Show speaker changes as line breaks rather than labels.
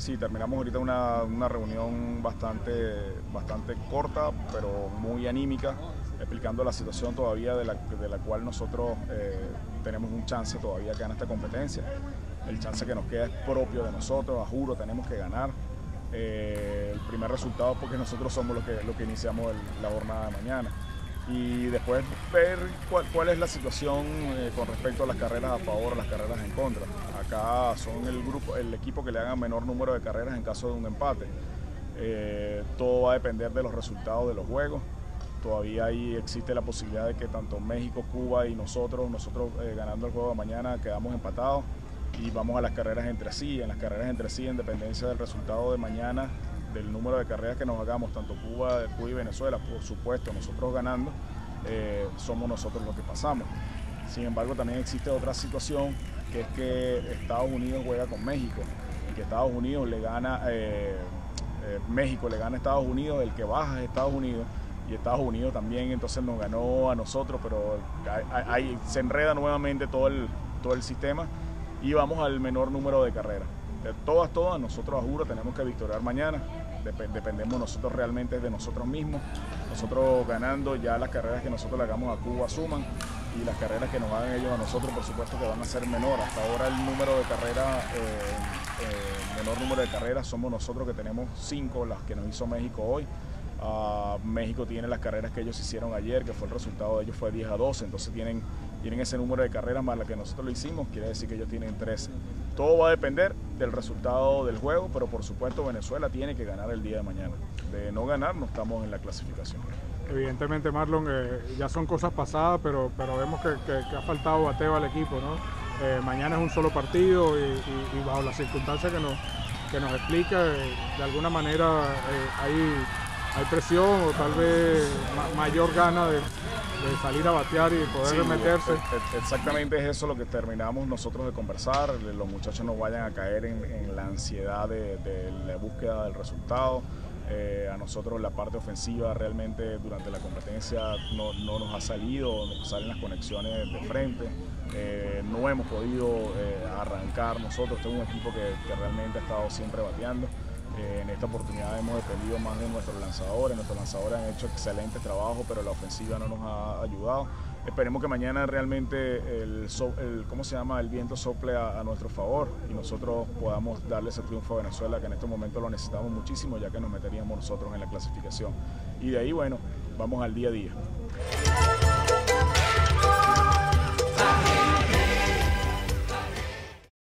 sí, terminamos ahorita una, una, reunión bastante, bastante corta, pero muy anímica, explicando la situación todavía de la, de la cual nosotros eh, tenemos un chance todavía que gana esta competencia. El chance que nos queda es propio de nosotros, a juro, tenemos que ganar. Eh, el primer resultado porque nosotros somos los que, lo que iniciamos la jornada de mañana y después ver cuál, es la situación eh, con respecto a las carreras a favor, las carreras en contra. Acá son el grupo, el equipo que le haga menor número de carreras en caso de un empate. Eh, todo va a depender de los resultados de los juegos. Todavía ahí existe la posibilidad de que tanto México, Cuba y nosotros, nosotros eh, ganando el juego de mañana, quedamos empatados y vamos a las carreras entre sí. En las carreras entre sí, en dependencia del resultado de mañana, del número de carreras que nos hagamos, tanto Cuba, Cuba y Venezuela, por supuesto, nosotros ganando, eh, somos nosotros los que pasamos. Sin embargo, también existe otra situación, que es que Estados Unidos juega con México, y que Estados Unidos le gana, eh, eh, México le gana a Estados Unidos, el que baja es Estados Unidos, y Estados Unidos también entonces nos ganó a nosotros, pero ahí se enreda nuevamente todo el, todo el sistema y vamos al menor número de carreras. De todas, todas, nosotros a juro tenemos que victoriar mañana. dependemos nosotros realmente de nosotros mismos. Nosotros ganando ya las carreras que nosotros le hagamos a Cuba suman y las carreras que nos hagan ellos a nosotros, por supuesto que van a ser menor. Hasta ahora el número de carreras, eh, eh, menor número de carreras somos nosotros que tenemos cinco, las que nos hizo México hoy. Uh, México tiene las carreras que ellos hicieron ayer, que fue el resultado de ellos fue 10 a 12, entonces tienen, tienen ese número de carreras más la que nosotros lo hicimos, quiere decir que ellos tienen 13. Todo va a depender del resultado del juego, pero por supuesto Venezuela tiene que ganar el día de mañana. De no ganar no estamos en la clasificación.
Evidentemente Marlon, eh, ya son cosas pasadas, pero, pero vemos que, que, ha faltado bateo al equipo, ¿no? Eh, mañana es un solo partido y, bajo las circunstancias que nos, que nos explica, eh, de alguna manera hay hay presión o tal vez mayor gana de, de salir a batear y poder sí, meterse.
Exactamente es eso lo que terminamos nosotros de conversar, los muchachos no vayan a caer en, en la ansiedad de, de, la búsqueda del resultado. Eh, a nosotros la parte ofensiva realmente durante la competencia no, no nos ha salido, nos salen las conexiones de frente, eh, no hemos podido eh, arrancar nosotros, tengo un equipo que, que realmente ha estado siempre bateando. Eh, en esta oportunidad hemos dependido más de nuestros lanzadores, nuestros lanzadores han hecho excelente trabajo, pero la ofensiva no nos ha ayudado. Esperemos que mañana realmente el, ¿cómo se llama? el viento sople a, a, nuestro favor y nosotros podamos darle ese triunfo a Venezuela, que en este momento lo necesitamos muchísimo, ya que nos meteríamos nosotros en la clasificación. Y de ahí, bueno, vamos al día a día.